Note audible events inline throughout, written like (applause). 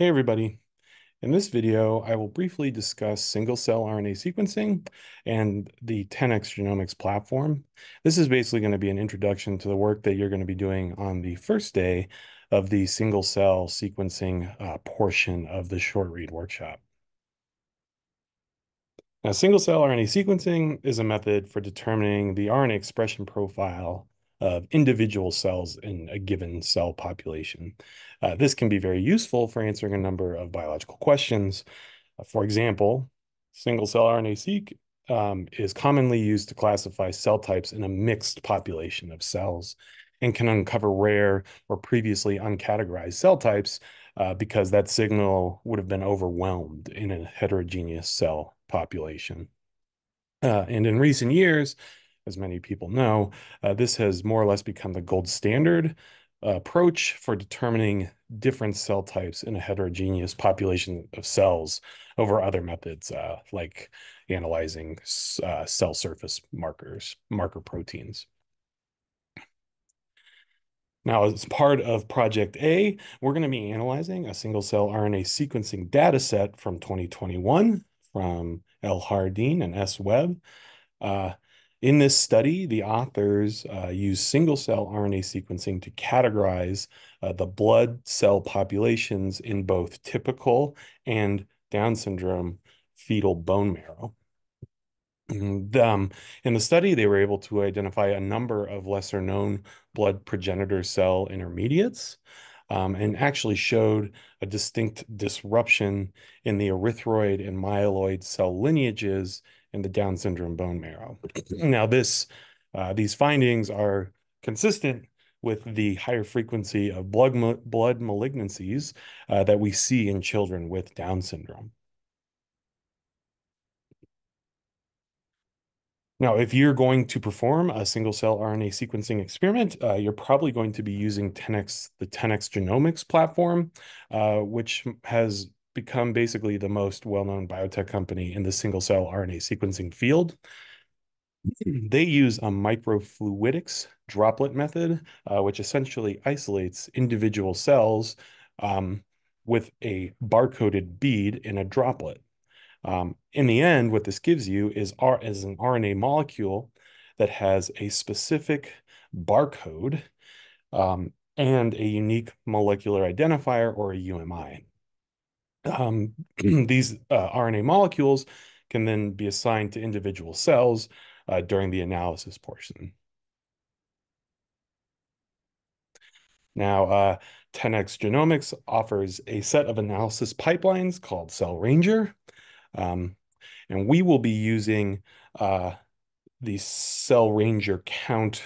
Hey everybody. In this video, I will briefly discuss single-cell RNA sequencing and the 10x Genomics platform. This is basically going to be an introduction to the work that you're going to be doing on the first day of the single-cell sequencing uh, portion of the short read workshop. Now, single-cell RNA sequencing is a method for determining the RNA expression profile of individual cells in a given cell population. Uh, this can be very useful for answering a number of biological questions. Uh, for example, single-cell RNA-seq um, is commonly used to classify cell types in a mixed population of cells and can uncover rare or previously uncategorized cell types uh, because that signal would have been overwhelmed in a heterogeneous cell population. Uh, and in recent years, as many people know, uh, this has more or less become the gold standard uh, approach for determining different cell types in a heterogeneous population of cells over other methods uh, like analyzing uh, cell surface markers, marker proteins. Now, as part of Project A, we're going to be analyzing a single-cell RNA sequencing data set from 2021 from L. Jardine and S. Webb. Uh, in this study, the authors uh, use single-cell RNA sequencing to categorize uh, the blood cell populations in both typical and Down syndrome fetal bone marrow. And, um, in the study, they were able to identify a number of lesser known blood progenitor cell intermediates um, and actually showed a distinct disruption in the erythroid and myeloid cell lineages in the Down syndrome bone marrow. (clears throat) now, this uh, these findings are consistent with the higher frequency of blood blood malignancies uh, that we see in children with Down syndrome. Now, if you're going to perform a single cell RNA sequencing experiment, uh, you're probably going to be using 10x, the 10x Genomics platform, uh, which has become basically the most well-known biotech company in the single-cell RNA sequencing field. (clears throat) They use a microfluidics droplet method, uh, which essentially isolates individual cells um, with a barcoded bead in a droplet. Um, in the end, what this gives you is, R is an RNA molecule that has a specific barcode um, and a unique molecular identifier or a UMI um, (clears throat) these uh, RNA molecules can then be assigned to individual cells uh, during the analysis portion. Now, uh, 10x Genomics offers a set of analysis pipelines called Cell Ranger. Um, and we will be using uh, the Cell Ranger count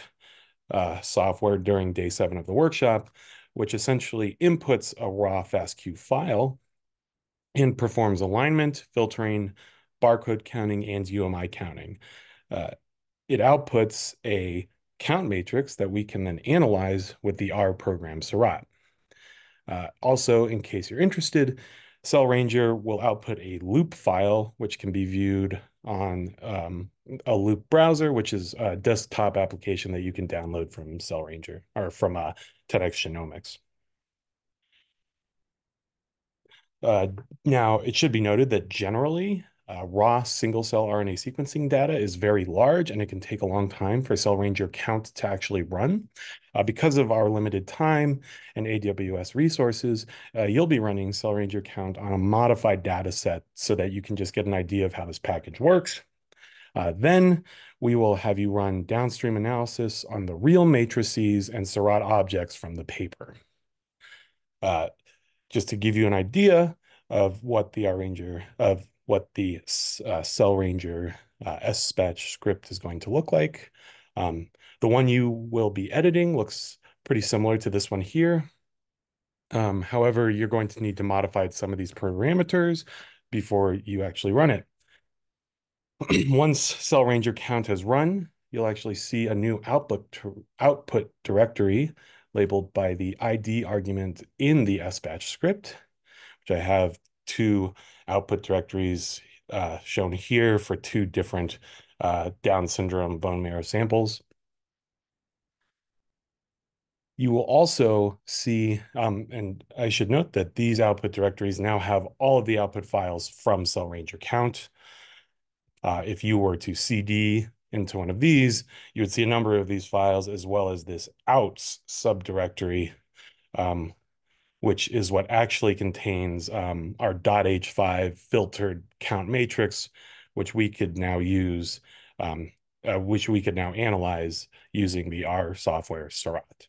uh, software during day seven of the workshop, which essentially inputs a raw FASTQ file and performs alignment, filtering, barcode counting, and UMI counting. Uh, it outputs a count matrix that we can then analyze with the R program Seurat. Uh, also, in case you're interested, Cell Ranger will output a Loupe file, which can be viewed on um, a Loupe browser, which is a desktop application that you can download from Cell Ranger or from uh, 10x Genomics. Uh, now, it should be noted that generally, uh, raw single-cell RNA sequencing data is very large, and it can take a long time for Cell Ranger count to actually run. Uh, because of our limited time and AWS resources, uh, you'll be running Cell Ranger count on a modified data set so that you can just get an idea of how this package works. Uh, then we will have you run downstream analysis on the real matrices and Seurat objects from the paper. Just to give you an idea of what the R Ranger, of what the uh, Cell Ranger uh, SBatch script is going to look like. Um, the one you will be editing looks pretty similar to this one here. Um, however, you're going to need to modify some of these parameters before you actually run it. (clears throat) Once Cell Ranger count has run, you'll actually see a new output, output directory labeled by the ID argument in the SBatch script, which I have two output directories uh, shown here for two different uh, Down syndrome bone marrow samples. You will also see, um, and I should note that these output directories now have all of the output files from Cell Ranger Count. Uh, if you were to CD into one of these, you would see a number of these files as well as this outs subdirectory, um, which is what actually contains um, our .h5 filtered count matrix, which we could now use, um, uh, which we could now analyze using the R software Seurat.